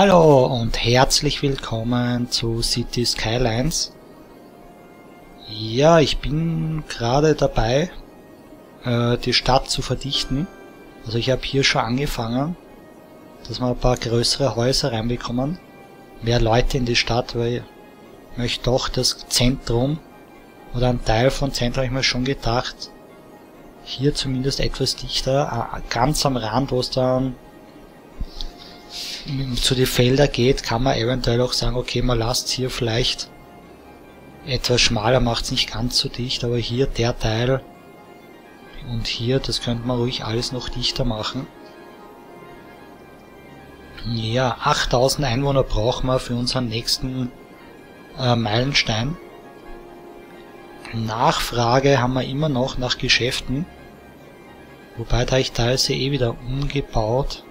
Hallo und herzlich willkommen zu City Skylines. Ja, ich bin gerade dabei, äh, die Stadt zu verdichten. Also ich habe hier schon angefangen, dass wir ein paar größere Häuser reinbekommen. Mehr Leute in die Stadt, weil ich möchte doch das Zentrum oder ein Teil von Zentrum habe ich mir schon gedacht, hier zumindest etwas dichter, äh, ganz am Rand, wo es dann zu den Felder geht, kann man eventuell auch sagen, okay, man lasst hier vielleicht etwas schmaler, macht es nicht ganz so dicht, aber hier der Teil und hier, das könnte man ruhig alles noch dichter machen. Ja, 8000 Einwohner brauchen wir für unseren nächsten äh, Meilenstein. Nachfrage haben wir immer noch nach Geschäften. Wobei da ich teilweise eh wieder umgebaut.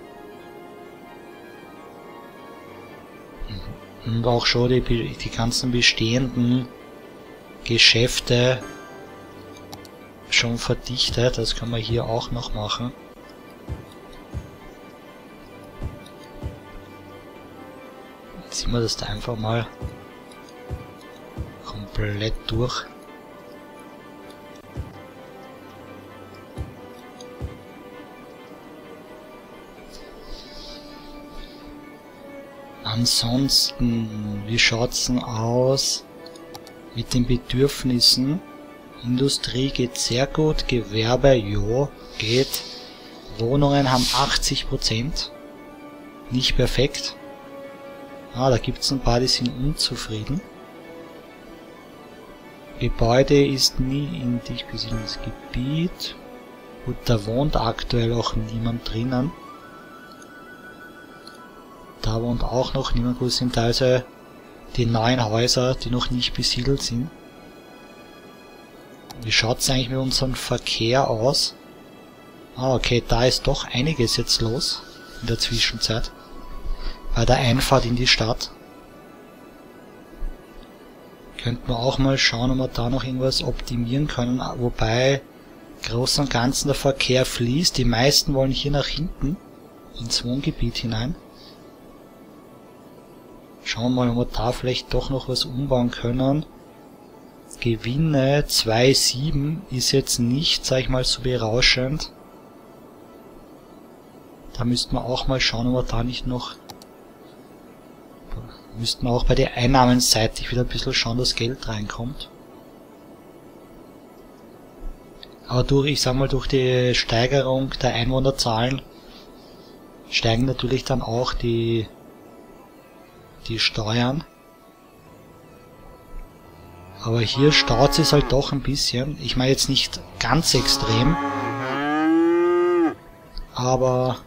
Und auch schon die, die ganzen bestehenden Geschäfte schon verdichtet. Das kann man hier auch noch machen. Jetzt ziehen wir das da einfach mal komplett durch. Ansonsten, wie schaut's denn aus mit den Bedürfnissen? Industrie geht sehr gut, Gewerbe, ja, geht. Wohnungen haben 80%. Nicht perfekt. Ah, da gibt's ein paar, die sind unzufrieden. Gebäude ist nie in dich besiedeltes Gebiet. Gut, da wohnt aktuell auch niemand drinnen. Da wohnt auch noch niemand, also die neuen Häuser, die noch nicht besiedelt sind. Wie schaut's eigentlich mit unserem Verkehr aus? Ah, okay, da ist doch einiges jetzt los in der Zwischenzeit. Bei der Einfahrt in die Stadt. Könnten wir auch mal schauen, ob wir da noch irgendwas optimieren können. Wobei, groß und ganzen der Verkehr fließt. Die meisten wollen hier nach hinten ins Wohngebiet hinein. Schauen wir mal, ob wir da vielleicht doch noch was umbauen können. Gewinne 2,7 ist jetzt nicht, sag ich mal, so berauschend. Da müssten wir auch mal schauen, ob wir da nicht noch... Müssten wir auch bei der Einnahmenseite wieder ein bisschen schauen, dass Geld reinkommt. Aber durch, ich sag mal, durch die Steigerung der Einwohnerzahlen steigen natürlich dann auch die die Steuern. Aber hier staut es halt doch ein bisschen. Ich meine jetzt nicht ganz extrem. Aber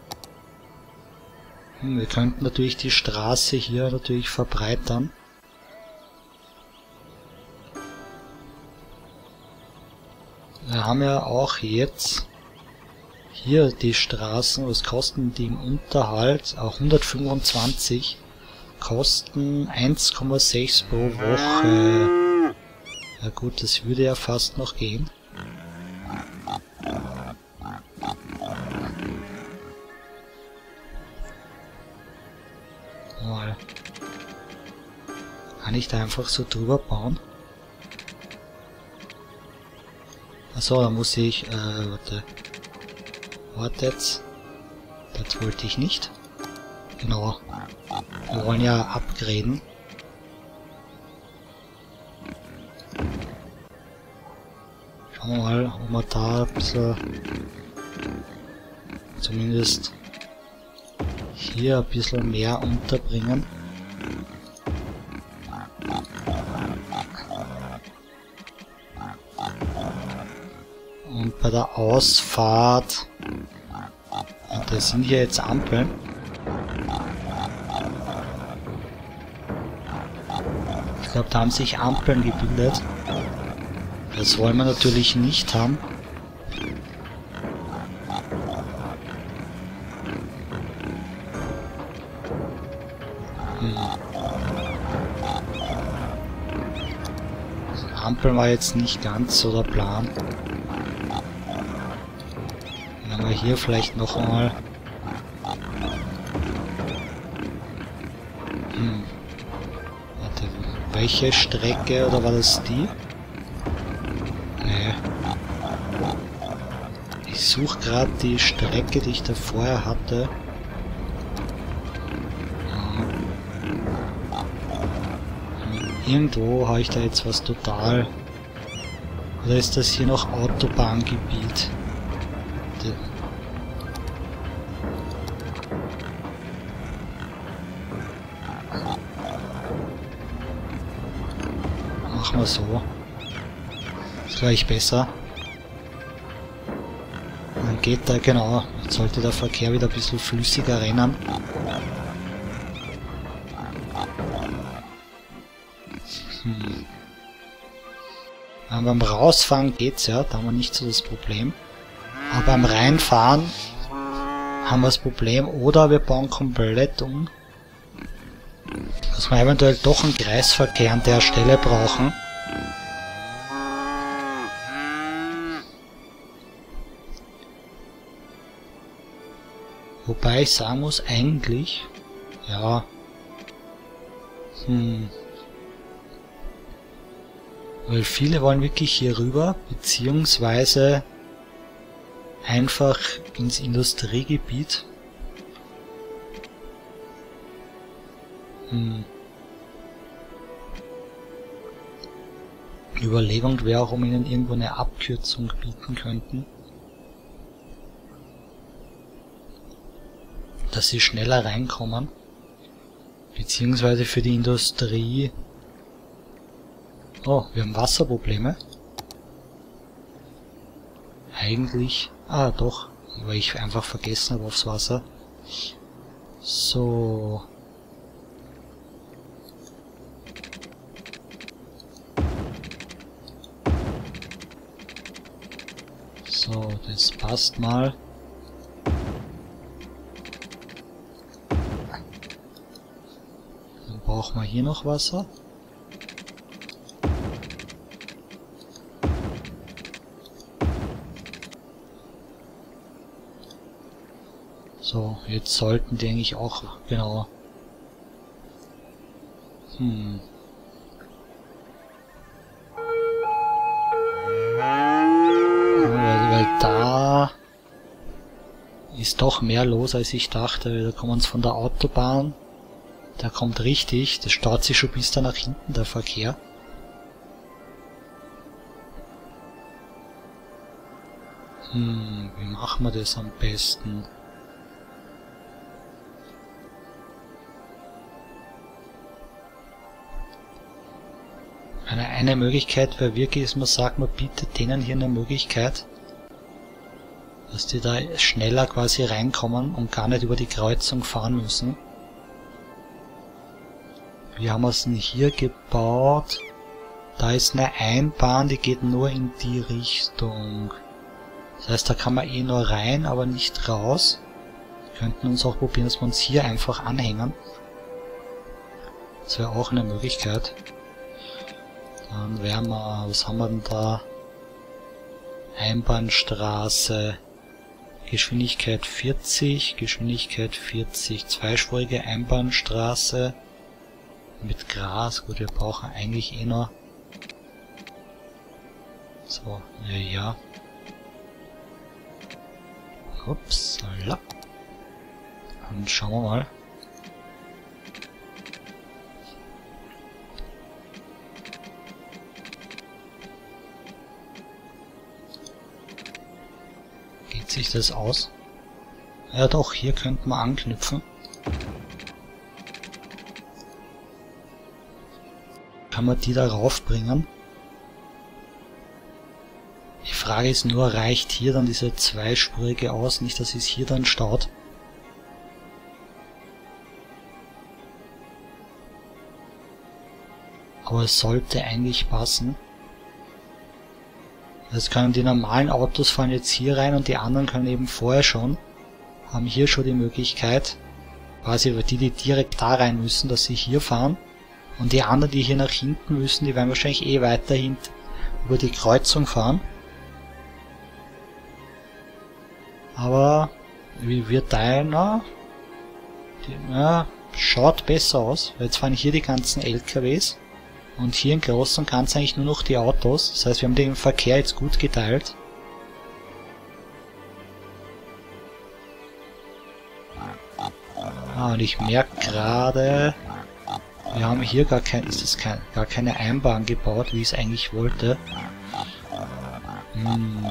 hm, wir könnten natürlich die Straße hier natürlich verbreitern. Wir haben ja auch jetzt hier die Straßen, was kosten die im Unterhalt? Auch 125. Kosten 1,6 pro Woche. Ja gut, das würde ja fast noch gehen. Mal. Kann ich da einfach so drüber bauen? Achso, da muss ich, äh, warte. Wartet. Das wollte ich nicht. Genau. Wir wollen ja upgraden. Schauen wir mal, ob wir da ein bisschen zumindest hier ein bisschen mehr unterbringen. Und bei der Ausfahrt, da sind hier jetzt Ampeln, Ich glaube, da haben sich Ampeln gebildet. Das wollen wir natürlich nicht haben. Hm. Ampeln war jetzt nicht ganz so der Plan. Haben wir hier vielleicht noch welche Strecke oder war das die? Nee. Ich suche gerade die Strecke, die ich da vorher hatte. Irgendwo habe ich da jetzt was total... Oder ist das hier noch Autobahngebiet? Wir so. Ist gleich besser. Dann geht da, genau, jetzt sollte der Verkehr wieder ein bisschen flüssiger rennen. Hm. beim Rausfahren geht's ja, da haben wir nicht so das Problem. Aber beim Reinfahren haben wir das Problem. Oder wir bauen komplett um. Dass wir eventuell doch einen Kreisverkehr an der Stelle brauchen. Wobei ich sagen muss, eigentlich, ja, hm, weil viele wollen wirklich hier rüber, beziehungsweise einfach ins Industriegebiet. Hm. Überlegung wäre auch, um ihnen irgendwo eine Abkürzung bieten könnten. Dass sie schneller reinkommen. Beziehungsweise für die Industrie Oh, wir haben Wasserprobleme. Eigentlich... Ah, doch. Weil ich einfach vergessen habe aufs Wasser. So... So, das passt mal. Brauchen wir hier noch Wasser. So, jetzt sollten die eigentlich auch, genau. Hm. Da ist doch mehr los, als ich dachte. Da kommen wir von der Autobahn. Der kommt richtig. Das staut sich schon bis da nach hinten, der Verkehr. Hm, wie machen wir das am besten? Eine, eine Möglichkeit wäre wirklich, dass man sagt, man bietet denen hier eine Möglichkeit, dass die da schneller quasi reinkommen und gar nicht über die Kreuzung fahren müssen. Wie haben wir es denn hier gebaut? Da ist eine Einbahn, die geht nur in die Richtung. Das heißt, da kann man eh nur rein, aber nicht raus. Wir könnten uns auch probieren, dass wir uns hier einfach anhängen. Das wäre auch eine Möglichkeit. Dann wären wir, was haben wir denn da? Einbahnstraße, Geschwindigkeit 40, Geschwindigkeit 40, zweispurige Einbahnstraße mit Gras. Gut, wir brauchen eigentlich eh noch. So, ja. Upsala. Dann schauen wir mal. sich das aus? Ja doch, hier könnten wir anknüpfen. Kann man die da raufbringen? Die Frage ist nur, reicht hier dann diese zweispurige aus? Nicht, dass es hier dann staut. Aber es sollte eigentlich passen. Das können die normalen Autos fahren jetzt hier rein und die anderen können eben vorher schon, haben hier schon die Möglichkeit, quasi die, die direkt da rein müssen, dass sie hier fahren. Und die anderen, die hier nach hinten müssen, die werden wahrscheinlich eh weiterhin über die Kreuzung fahren. Aber wie wir teilen, na, die, ja, schaut besser aus. Jetzt fahren hier die ganzen LKWs. Und hier im Großen und Ganzen eigentlich nur noch die Autos. Das heißt, wir haben den Verkehr jetzt gut geteilt. Ah, und ich merke gerade, wir haben hier gar, kein, ist das kein, gar keine Einbahn gebaut, wie ich es eigentlich wollte. Hm.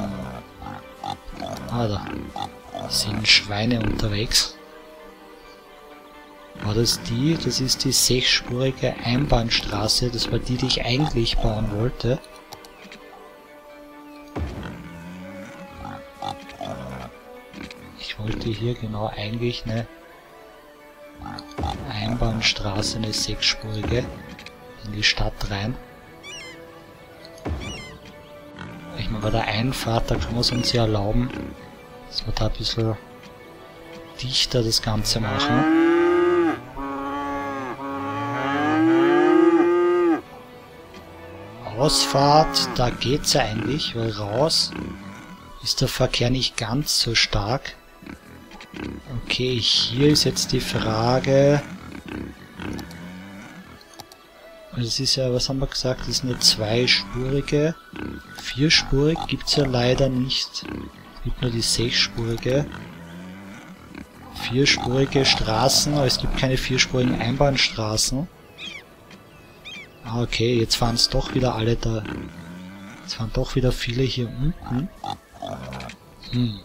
Ah, da sind Schweine unterwegs. War das die? Das ist die sechsspurige Einbahnstraße. Das war die, die ich eigentlich bauen wollte. Ich wollte hier genau eigentlich eine Einbahnstraße, eine sechsspurige, in die Stadt rein. Ich meine, bei der Einfahrt, da können wir es uns ja erlauben, dass wir da ein bisschen dichter das Ganze machen. Ausfahrt, da geht's ja eigentlich, weil raus ist der Verkehr nicht ganz so stark. Okay, hier ist jetzt die Frage... Das ist ja, was haben wir gesagt, das ist eine zweispurige. Vierspurig gibt's ja leider nicht. Es gibt nur die sechsspurige. Vierspurige Straßen, aber es gibt keine vierspurigen Einbahnstraßen. Ah, okay, jetzt fahren es doch wieder alle da. Jetzt fahren doch wieder viele hier unten. Hm.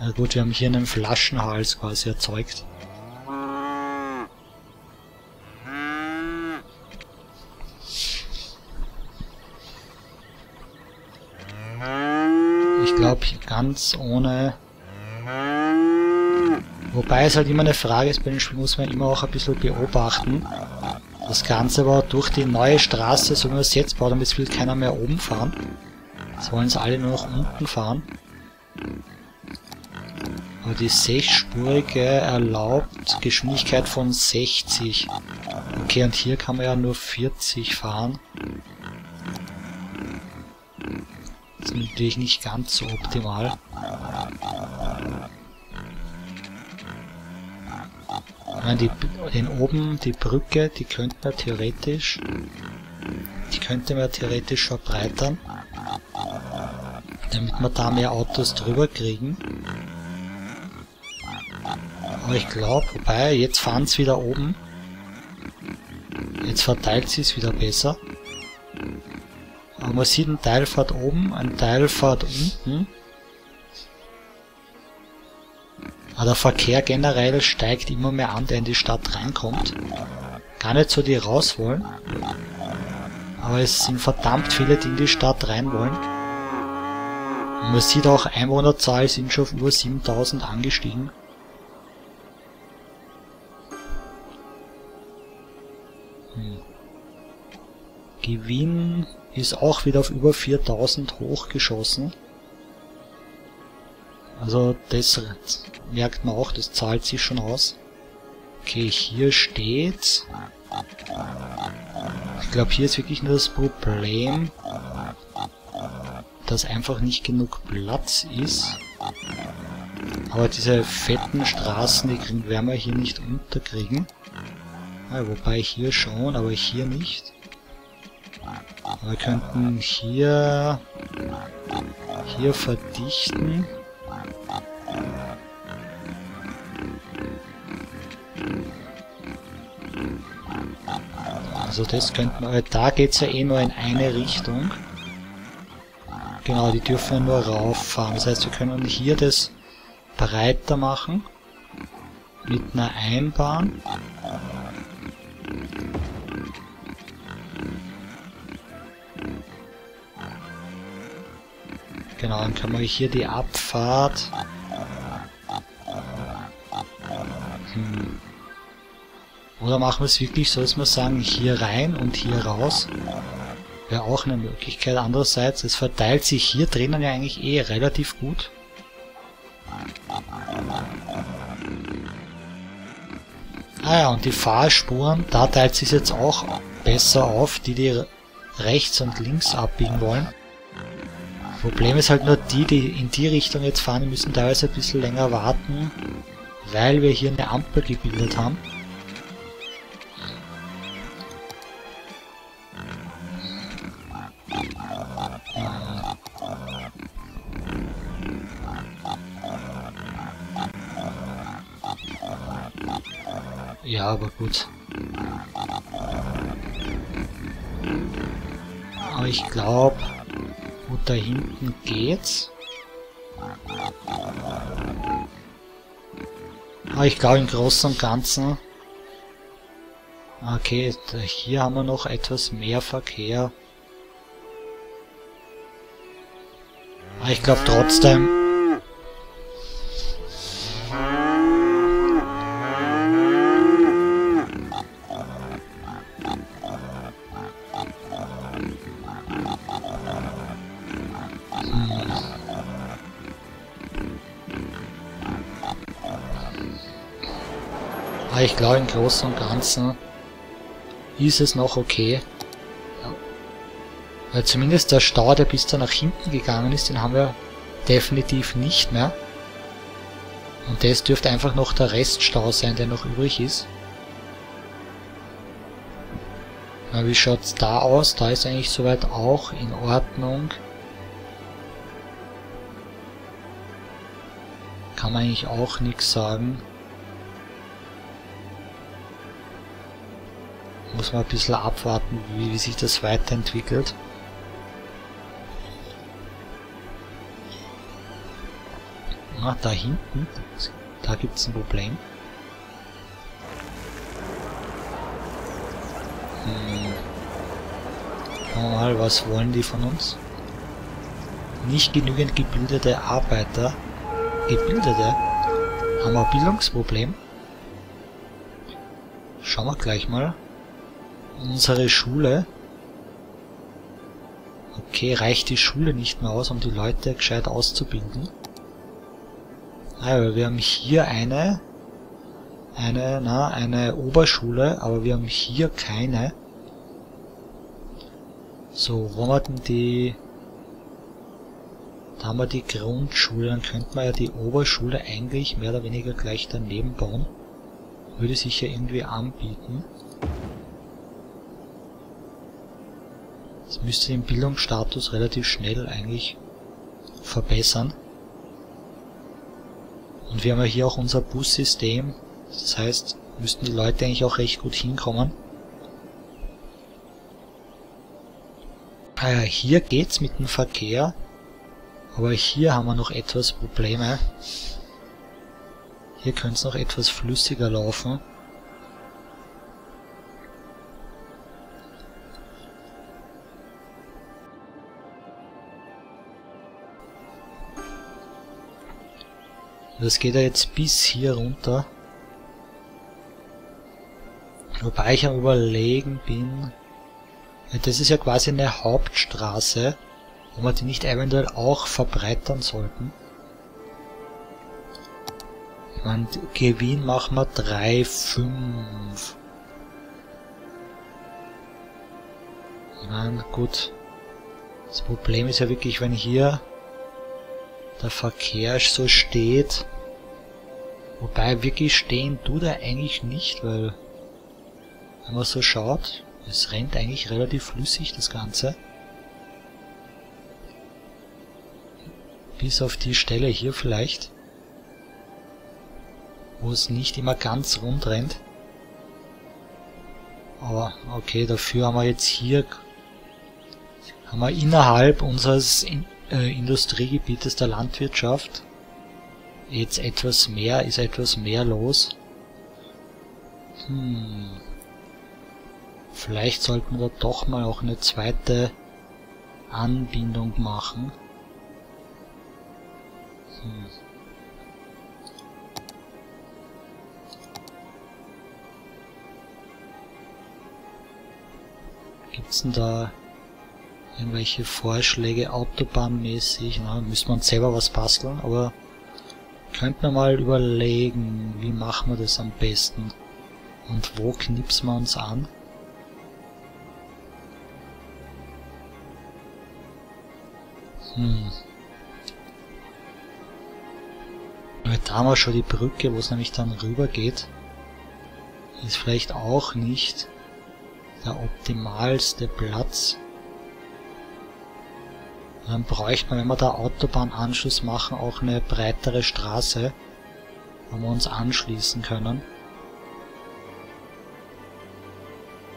Na gut, wir haben hier einen Flaschenhals quasi erzeugt. Ganz ohne... Wobei es halt immer eine Frage ist, bei den Spielen muss man immer auch ein bisschen beobachten. Das Ganze war durch die neue Straße, so wie man es jetzt baut, damit will keiner mehr oben fahren. Jetzt wollen sie alle nur noch unten fahren. Aber die sechsspurige erlaubt Geschwindigkeit von 60. Okay, und hier kann man ja nur 40 fahren. Natürlich nicht ganz so optimal. Die, den oben, die Brücke, die könnte man theoretisch, die könnte man theoretisch verbreitern, damit wir da mehr Autos drüber kriegen. Aber ich glaube, wobei, jetzt fahren sie wieder oben. Jetzt verteilt sie es wieder besser. Man sieht, ein Teil fährt oben, ein Teil fährt unten. Aber der Verkehr generell steigt immer mehr an, der in die Stadt reinkommt. Gar nicht so, die raus wollen. Aber es sind verdammt viele, die in die Stadt rein wollen. Und man sieht auch, Einwohnerzahl sind schon auf über 7000 angestiegen. Gewinn ist auch wieder auf über 4000 hochgeschossen. Also das merkt man auch, das zahlt sich schon aus. Okay, hier steht... Ich glaube, hier ist wirklich nur das Problem, dass einfach nicht genug Platz ist. Aber diese fetten Straßen, die werden wir hier nicht unterkriegen. Ja, wobei hier schon, aber hier nicht. Wir könnten hier hier verdichten. Also das könnten wir, da geht es ja eh nur in eine Richtung. Genau, die dürfen ja nur rauffahren. Das heißt, wir können hier das breiter machen. Mit einer Einbahn. Genau, dann kann man hier die Abfahrt... Hm. Oder machen wir es wirklich so, dass wir sagen, hier rein und hier raus. Wäre auch eine Möglichkeit. Andererseits, es verteilt sich hier drinnen ja eigentlich eh relativ gut. Ah ja, und die Fahrspuren, da teilt sich jetzt auch besser auf, die die rechts und links abbiegen wollen. Problem ist halt nur die, die in die Richtung jetzt fahren, müssen teilweise ein bisschen länger warten, weil wir hier eine Ampel gebildet haben. Ja, aber gut. Aber ich glaube, da hinten geht's. Aber ich glaube im Großen und Ganzen... Okay, hier haben wir noch etwas mehr Verkehr. Aber ich glaube trotzdem... Großen und Ganzen ist es noch okay. Weil zumindest der Stau, der bis da nach hinten gegangen ist, den haben wir definitiv nicht mehr. Und das dürfte einfach noch der Reststau sein, der noch übrig ist. Na, wie schaut's da aus? Da ist eigentlich soweit auch in Ordnung. Kann man eigentlich auch nichts sagen. Muss man ein bisschen abwarten, wie, wie sich das weiterentwickelt. Ah, da hinten, da gibt es ein Problem. Hm. Schauen wir mal, was wollen die von uns? Nicht genügend gebildete Arbeiter. Gebildete? Haben wir ein Bildungsproblem? Schauen wir gleich mal unsere Schule. Okay, reicht die Schule nicht mehr aus, um die Leute gescheit auszubilden. Also wir haben hier eine, eine, na, eine Oberschule, aber wir haben hier keine. So, wo haben wir denn die, da haben wir die Grundschule, dann könnte man ja die Oberschule eigentlich mehr oder weniger gleich daneben bauen. Würde sich ja irgendwie anbieten. Das müsste den Bildungsstatus relativ schnell eigentlich verbessern. Und wir haben ja hier auch unser Bussystem. Das heißt, müssten die Leute eigentlich auch recht gut hinkommen. Ah hier geht's mit dem Verkehr. Aber hier haben wir noch etwas Probleme. Hier könnte es noch etwas flüssiger laufen. Das geht ja jetzt bis hier runter. Wobei ich am überlegen bin, das ist ja quasi eine Hauptstraße, wo wir die nicht eventuell auch verbreitern sollten. Ich meine, Gewinn machen wir 3, 5. Ich meine, gut. Das Problem ist ja wirklich, wenn hier der Verkehr so steht. Wobei wirklich stehen tut er eigentlich nicht, weil wenn man so schaut, es rennt eigentlich relativ flüssig das Ganze. Bis auf die Stelle hier vielleicht, wo es nicht immer ganz rund rennt. Aber okay, dafür haben wir jetzt hier haben wir innerhalb unseres äh, Industriegebietes der Landwirtschaft jetzt etwas mehr, ist etwas mehr los. Hm. Vielleicht sollten wir doch mal auch eine zweite Anbindung machen. Hm. Gibt's denn da irgendwelche Vorschläge autobahnmäßig, na, wir uns selber was basteln, aber könnten wir mal überlegen, wie machen wir das am besten und wo knipsen wir uns an. Hm. Weil da haben wir schon die Brücke, wo es nämlich dann rüber geht. Ist vielleicht auch nicht der optimalste Platz. Dann bräuchte man, wenn wir da Autobahnanschluss machen, auch eine breitere Straße, wo wir uns anschließen können.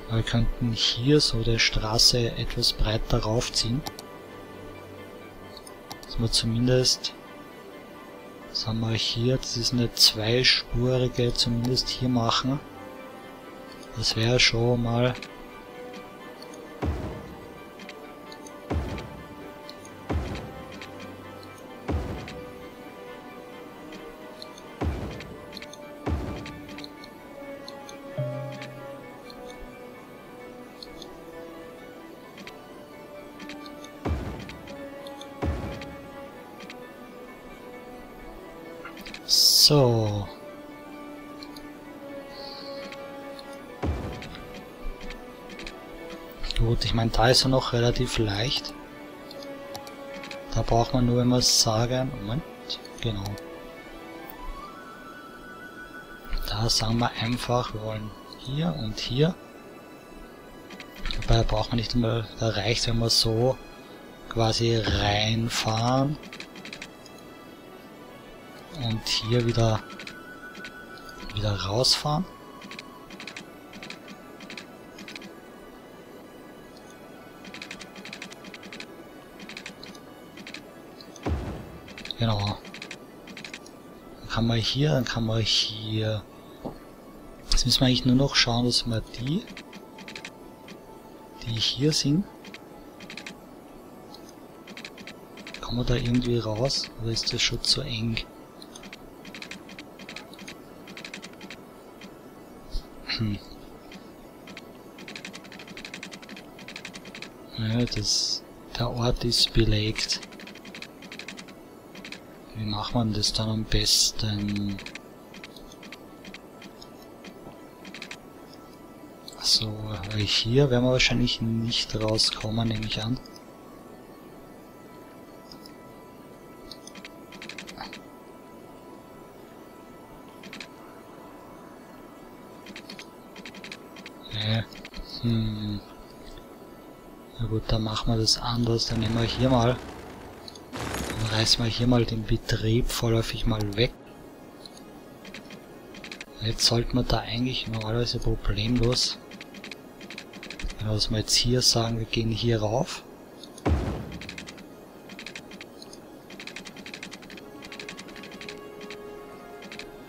Wir könnten hier so die Straße etwas breiter raufziehen. Dass wir zumindest, was haben wir hier, das ist eine zweispurige, zumindest hier machen. Das wäre schon mal ist er noch relativ leicht. Da braucht man nur immer sagen, Moment, genau. Da sagen wir einfach, wir wollen hier und hier. Dabei braucht man nicht immer, da reicht wenn wir so quasi reinfahren und hier wieder wieder rausfahren. Kann man hier, dann kann man hier. Jetzt müssen wir eigentlich nur noch schauen, dass wir die, die hier sind, Kommen wir da irgendwie raus? Oder ist das schon zu eng? Hm. Ja, das, der Ort ist belegt. Wie macht man das dann am besten? So, hier werden wir wahrscheinlich nicht rauskommen, nehme ich an. Hm. Na gut, dann machen wir das anders. Dann nehmen wir hier mal. Reißen wir hier mal den Betrieb vorläufig mal weg. Jetzt sollten wir da eigentlich normalerweise problemlos. Dass wir jetzt hier sagen, wir gehen hier rauf.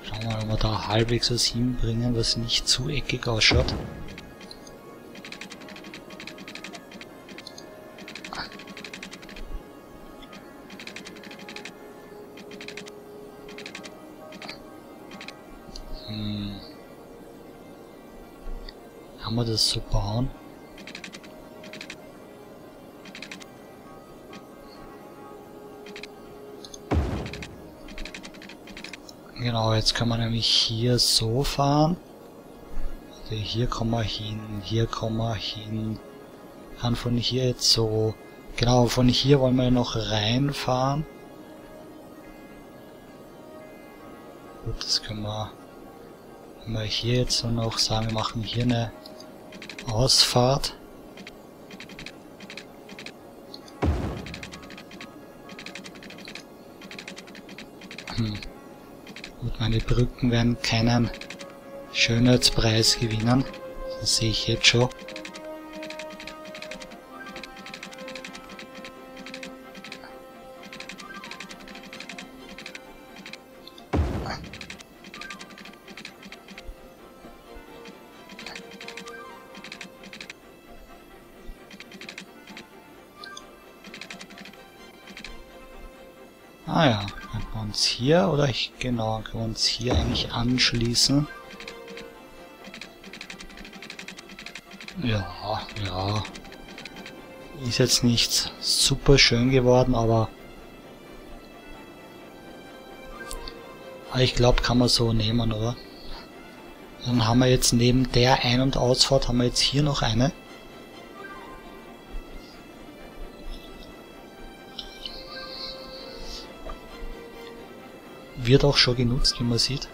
Schauen wir mal, ob wir da halbwegs was hinbringen, was nicht zu eckig ausschaut. Kann man das so bauen? Genau, jetzt kann man nämlich hier so fahren. Also hier kommen wir hin, hier kommen wir hin. Kann von hier jetzt so... Genau, von hier wollen wir noch reinfahren. Gut, das können wir... Wenn wir hier jetzt so noch sagen, wir machen hier eine Ausfahrt. Hm. Gut, meine Brücken werden keinen Schönheitspreis gewinnen. Das sehe ich jetzt schon. Ah ja, können wir uns hier, oder ich, genau, können wir uns hier eigentlich anschließen. Ja, ja. Ist jetzt nicht super schön geworden, aber... ich glaube, kann man so nehmen, oder? Dann haben wir jetzt neben der Ein- und Ausfahrt, haben wir jetzt hier noch eine. Wird auch schon genutzt, wie man sieht.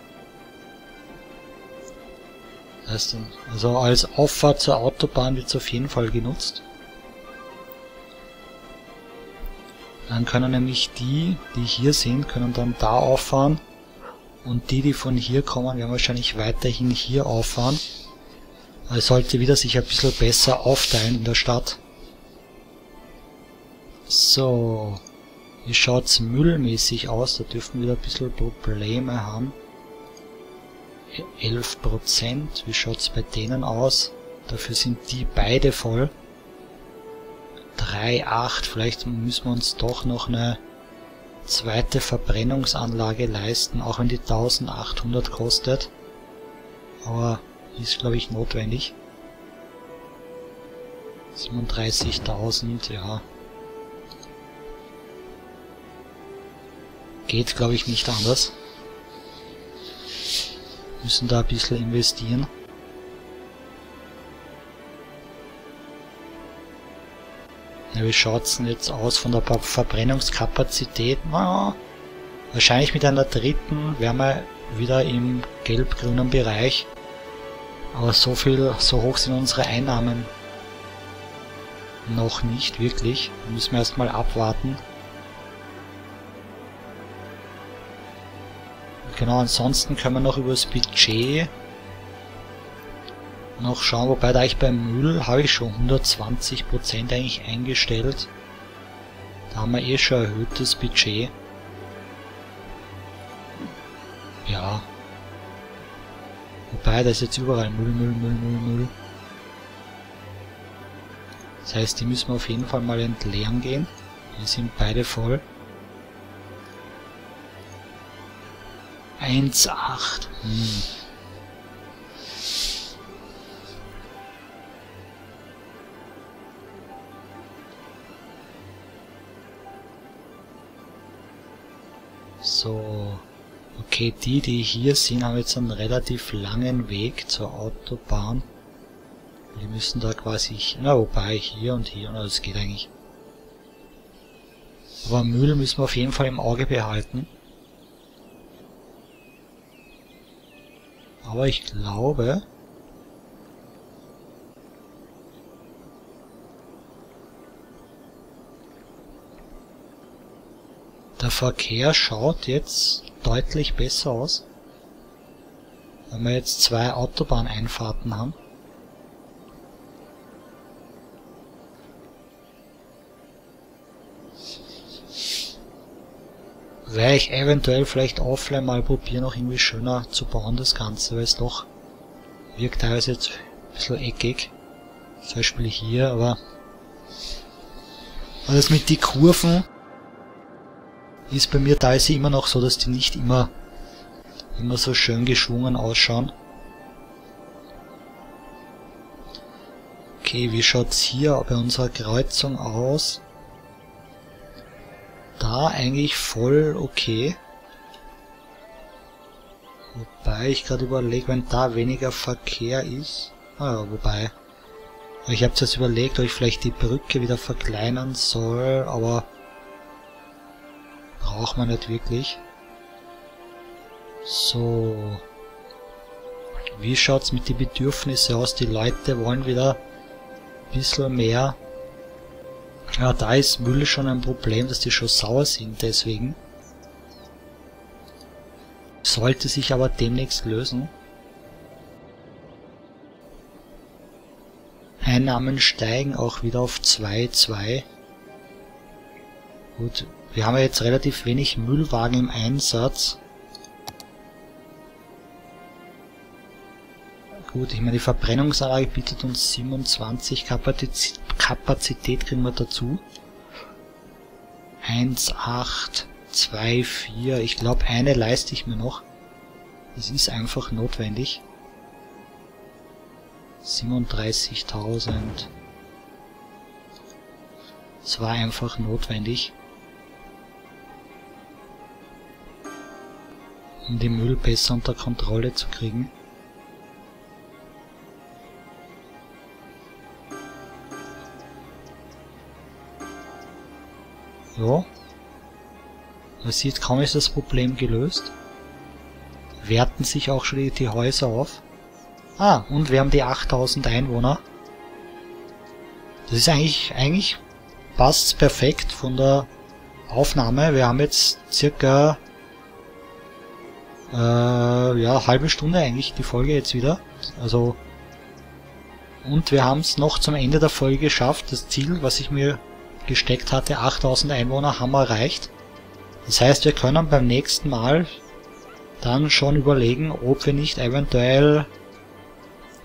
Also als Auffahrt zur Autobahn wird es auf jeden Fall genutzt. Dann können nämlich die, die hier sind, können dann da auffahren. Und die, die von hier kommen, werden wahrscheinlich weiterhin hier auffahren. Es sollte wieder sich ein bisschen besser aufteilen in der Stadt. So. Wie schaut's müllmäßig aus? Da dürfen wir ein bisschen Probleme haben. 11%. Wie schaut's bei denen aus? Dafür sind die beide voll. 3,8. Vielleicht müssen wir uns doch noch eine zweite Verbrennungsanlage leisten, auch wenn die 1800 kostet. Aber ist, glaube ich, notwendig. 37.000, ja. Geht, glaube ich, nicht anders. Müssen da ein bisschen investieren. Ja, wie schaut's denn jetzt aus von der Verbrennungskapazität? Na, wahrscheinlich mit einer dritten wären wir wieder im gelb-grünen Bereich. Aber so viel, so hoch sind unsere Einnahmen noch nicht wirklich. Da müssen wir erstmal abwarten. Genau, ansonsten können wir noch über das Budget noch schauen, wobei da ich beim Müll habe ich schon 120% eigentlich eingestellt. Da haben wir eh schon erhöhtes Budget. Ja. Wobei, da ist jetzt überall Müll, Müll, Müll, Müll, Müll. Das heißt, die müssen wir auf jeden Fall mal entleeren gehen. Die sind beide voll. 1,8. Hm. So. Okay, die, die hier sind, haben jetzt einen relativ langen Weg zur Autobahn. Die müssen da quasi, na wobei, hier und hier, das geht eigentlich. Aber Müll müssen wir auf jeden Fall im Auge behalten. Aber ich glaube... Der Verkehr schaut jetzt deutlich besser aus. Wenn wir jetzt zwei Autobahneinfahrten haben. Werde ich eventuell vielleicht offline mal probieren, noch irgendwie schöner zu bauen, das Ganze, weil es doch wirkt teilweise jetzt ein bisschen eckig. Zum Beispiel hier, aber alles mit die Kurven ist bei mir teilweise immer noch so, dass die nicht immer, immer so schön geschwungen ausschauen. Okay, wie schaut's hier bei unserer Kreuzung aus? Da eigentlich voll okay. Wobei ich gerade überlege, wenn da weniger Verkehr ist. Ah, wobei. Ich habe jetzt überlegt, ob ich vielleicht die Brücke wieder verkleinern soll, aber braucht man nicht wirklich. So. Wie schaut's mit den Bedürfnissen aus? Die Leute wollen wieder ein bisschen mehr ja, da ist Müll schon ein Problem, dass die schon sauer sind, deswegen. Sollte sich aber demnächst lösen. Einnahmen steigen auch wieder auf 2,2. Gut, wir haben ja jetzt relativ wenig Müllwagen im Einsatz. Gut, ich meine, die Verbrennungsanlage bietet uns 27 Kapazität, Kapazität kriegen wir dazu. 1, 8, 2, 4. Ich glaube, eine leiste ich mir noch. Das ist einfach notwendig. 37.000. Es war einfach notwendig. Um den Müll besser unter Kontrolle zu kriegen. Ja. Man sieht, kaum ist das Problem gelöst. Werten sich auch schon die, Häuser auf. Ah, und wir haben die 8000 Einwohner. Das ist eigentlich, eigentlich passt perfekt von der Aufnahme. Wir haben jetzt circa äh, ja, halbe Stunde eigentlich die Folge jetzt wieder. Also und wir haben es noch zum Ende der Folge geschafft. Das Ziel, was ich mir gesteckt hatte, 8000 Einwohner, haben wir erreicht. Das heißt, wir können beim nächsten Mal dann schon überlegen, ob wir nicht eventuell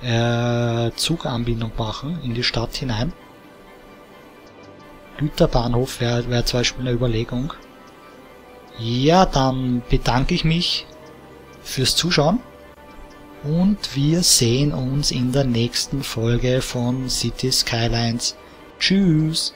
äh, Zuganbindung machen in die Stadt hinein. Güterbahnhof wäre wär zum Beispiel eine Überlegung. Ja, dann bedanke ich mich fürs Zuschauen und wir sehen uns in der nächsten Folge von City Skylines. Tschüss!